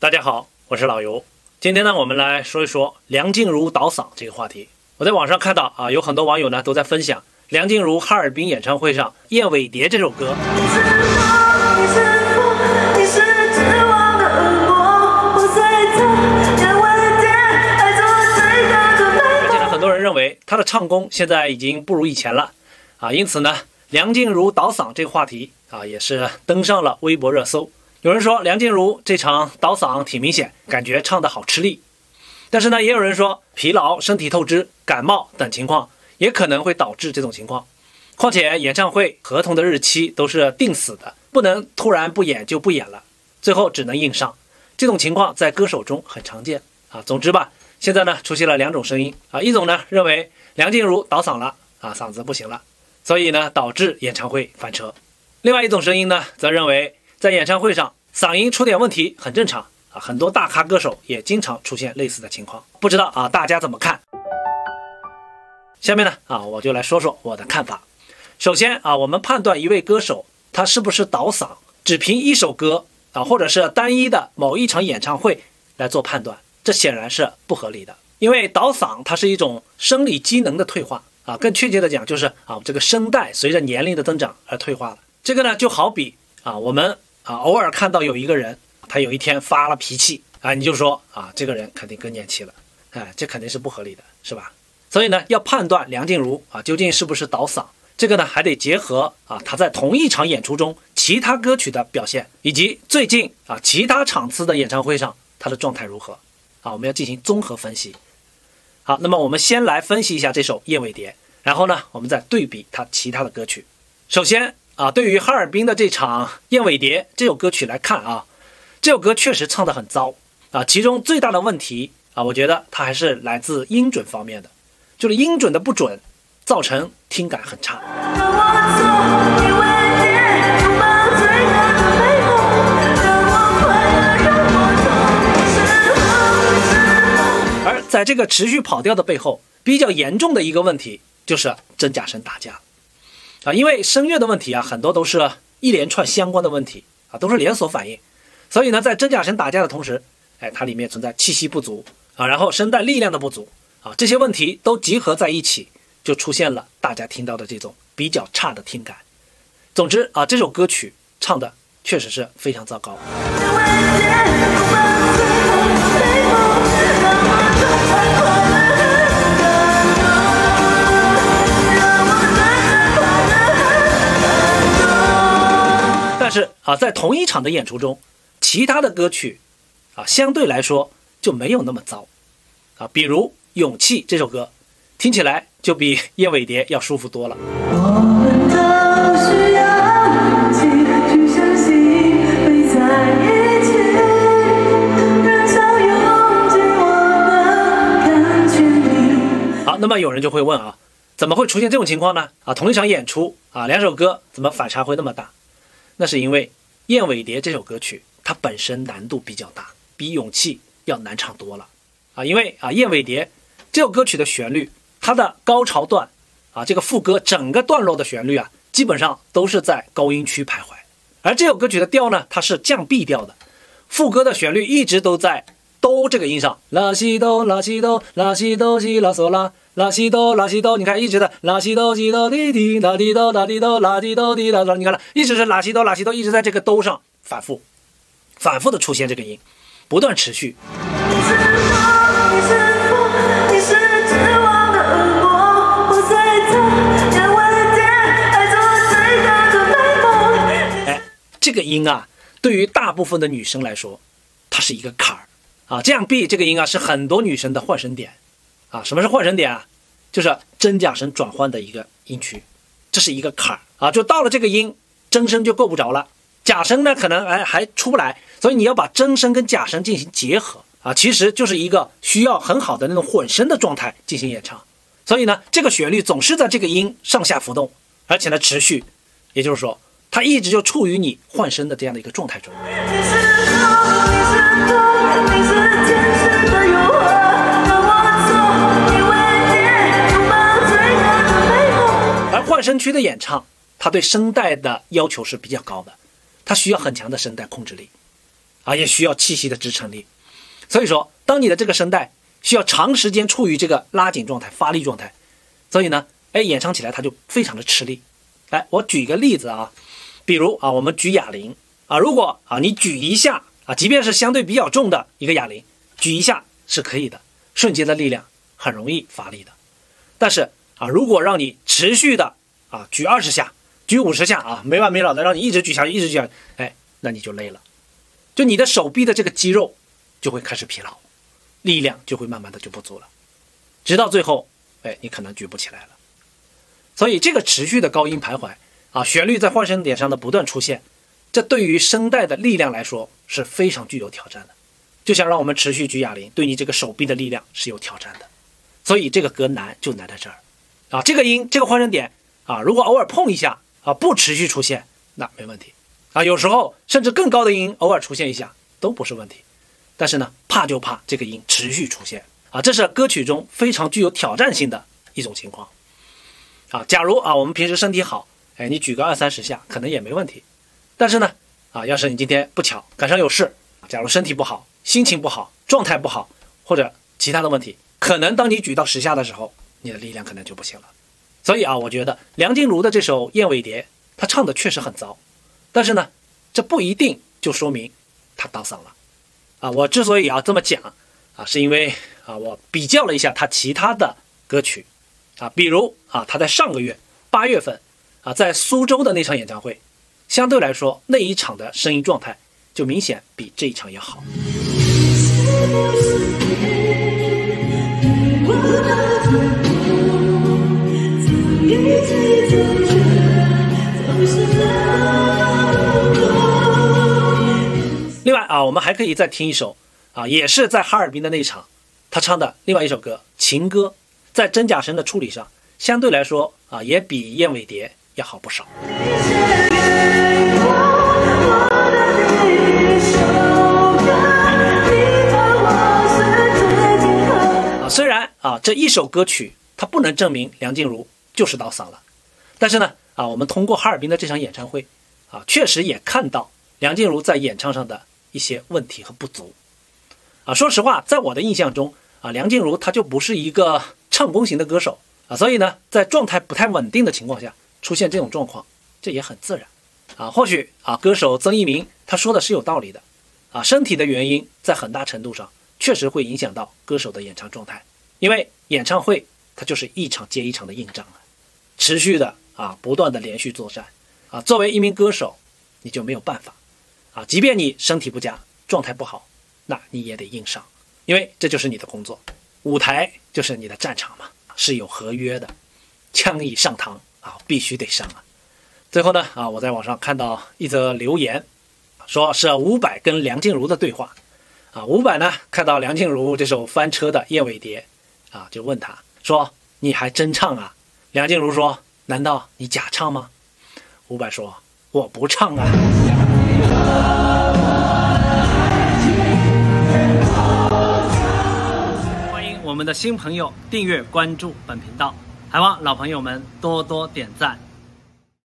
大家好，我是老尤。今天呢，我们来说一说梁静茹倒嗓这个话题。我在网上看到啊，有很多网友呢都在分享梁静茹哈尔滨演唱会上《燕尾蝶》这首歌。而且呢，很多人认为她的唱功现在已经不如以前了啊，因此呢，梁静茹倒嗓这个话题啊，也是登上了微博热搜。有人说梁静茹这场倒嗓挺明显，感觉唱得好吃力。但是呢，也有人说疲劳、身体透支、感冒等情况也可能会导致这种情况。况且演唱会合同的日期都是定死的，不能突然不演就不演了，最后只能硬上。这种情况在歌手中很常见啊。总之吧，现在呢出现了两种声音啊，一种呢认为梁静茹倒嗓了啊，嗓子不行了，所以呢导致演唱会翻车。另外一种声音呢则认为。在演唱会上，嗓音出点问题很正常啊，很多大咖歌手也经常出现类似的情况。不知道啊，大家怎么看？下面呢啊，我就来说说我的看法。首先啊，我们判断一位歌手他是不是倒嗓，只凭一首歌啊，或者是单一的某一场演唱会来做判断，这显然是不合理的。因为倒嗓它是一种生理机能的退化啊，更确切的讲就是啊，这个声带随着年龄的增长而退化了。这个呢，就好比啊，我们。啊，偶尔看到有一个人，他有一天发了脾气啊，你就说啊，这个人肯定更年期了，哎，这肯定是不合理的，是吧？所以呢，要判断梁静茹啊究竟是不是倒嗓，这个呢还得结合啊她在同一场演出中其他歌曲的表现，以及最近啊其他场次的演唱会上她的状态如何啊，我们要进行综合分析。好，那么我们先来分析一下这首《燕尾蝶》，然后呢，我们再对比她其他的歌曲。首先。啊，对于哈尔滨的这场《燕尾蝶》这首歌曲来看啊，这首歌确实唱得很糟啊。其中最大的问题啊，我觉得它还是来自音准方面的，就是音准的不准，造成听感很差。而在这个持续跑调的背后，比较严重的一个问题就是真假声打架。啊，因为声乐的问题啊，很多都是一连串相关的问题啊，都是连锁反应，所以呢，在真假声打架的同时，哎，它里面存在气息不足啊，然后声带力量的不足啊，这些问题都集合在一起，就出现了大家听到的这种比较差的听感。总之啊，这首歌曲唱的确实是非常糟糕。但是啊，在同一场的演出中，其他的歌曲啊，相对来说就没有那么糟啊。比如《勇气》这首歌，听起来就比《燕尾蝶》要舒服多了。好，那么有人就会问啊，怎么会出现这种情况呢？啊，同一场演出啊，两首歌怎么反差会那么大？那是因为《燕尾蝶》这首歌曲，它本身难度比较大，比《勇气》要难唱多了啊！因为啊，《燕尾蝶》这首歌曲的旋律，它的高潮段啊，这个副歌整个段落的旋律啊，基本上都是在高音区徘徊，而这首歌曲的调呢，它是降 B 调的，副歌的旋律一直都在哆这个音上，拉西哆拉西哆拉西哆西拉嗦拉。拉西哆拉西哆，你看一直在拉西哆西哆滴滴，拉滴哆拉滴哆拉滴哆滴哒哒，你看了，一直是拉西哆拉西哆，一直在这个哆上反复，反复的出现这个音，不断持续。哎，这个音啊，对于大部分的女生来说，它是一个坎儿啊。这样 B 这个音啊，是很多女生的换声点。啊，什么是换声点啊？就是真假声转换的一个音区，这是一个坎儿啊。就到了这个音，真声就够不着了，假声呢可能哎还出不来，所以你要把真声跟假声进行结合啊，其实就是一个需要很好的那种混声的状态进行演唱。所以呢，这个旋律总是在这个音上下浮动，而且呢持续，也就是说，它一直就处于你换声的这样的一个状态中。换声区的演唱，它对声带的要求是比较高的，它需要很强的声带控制力，啊，也需要气息的支撑力。所以说，当你的这个声带需要长时间处于这个拉紧状态、发力状态，所以呢，哎，演唱起来它就非常的吃力。来，我举一个例子啊，比如啊，我们举哑铃啊，如果啊你举一下啊，即便是相对比较重的一个哑铃，举一下是可以的，瞬间的力量很容易发力的。但是啊，如果让你持续的啊举二十下、举五十下啊，没完没了的让你一直举下去、一直举下去，哎，那你就累了，就你的手臂的这个肌肉就会开始疲劳，力量就会慢慢的就不足了，直到最后，哎，你可能举不起来了。所以这个持续的高音徘徊啊，旋律在换声点上的不断出现，这对于声带的力量来说是非常具有挑战的。就像让我们持续举哑铃，对你这个手臂的力量是有挑战的。所以这个歌难就难在这儿啊，这个音这个换声点啊，如果偶尔碰一下啊，不持续出现那没问题啊。有时候甚至更高的音偶尔出现一下都不是问题，但是呢，怕就怕这个音持续出现啊，这是歌曲中非常具有挑战性的一种情况。啊，假如啊，我们平时身体好，哎，你举个二三十下可能也没问题。但是呢，啊，要是你今天不巧赶上有事，假如身体不好、心情不好、状态不好，或者其他的问题，可能当你举到十下的时候，你的力量可能就不行了。所以啊，我觉得梁静茹的这首《燕尾蝶》，她唱的确实很糟，但是呢，这不一定就说明她倒嗓了。啊，我之所以要这么讲，啊，是因为啊，我比较了一下她其他的歌曲。啊，比如啊，她在上个月八月份啊，在苏州的那场演唱会，相对来说那一场的声音状态就明显比这一场要好。啊，我们还可以再听一首啊，也是在哈尔滨的那场，他唱的另外一首歌《情歌》。在真假声的处理上，相对来说啊，也比燕尾蝶要好不少。啊，虽然啊这一首歌曲它不能证明梁静茹就是倒嗓了，但是呢啊，我们通过哈尔滨的这场演唱会啊，确实也看到梁静茹在演唱上的一些问题和不足。啊，说实话，在我的印象中啊，梁静茹她就不是一个。唱功型的歌手啊，所以呢，在状态不太稳定的情况下出现这种状况，这也很自然啊。或许啊，歌手曾一鸣他说的是有道理的啊，身体的原因在很大程度上确实会影响到歌手的演唱状态，因为演唱会它就是一场接一场的硬仗啊，持续的啊，不断的连续作战啊。作为一名歌手，你就没有办法啊，即便你身体不佳、状态不好，那你也得硬上，因为这就是你的工作。舞台就是你的战场嘛，是有合约的，枪已上膛啊，必须得上啊。最后呢，啊，我在网上看到一则留言，说是伍佰跟梁静茹的对话，啊，伍佰呢看到梁静茹这首翻车的《燕尾蝶》，啊，就问他说：“你还真唱啊？”梁静茹说：“难道你假唱吗？”伍佰说：“我不唱啊。”欢迎我们的新朋友订阅关注本频道，还望老朋友们多多点赞。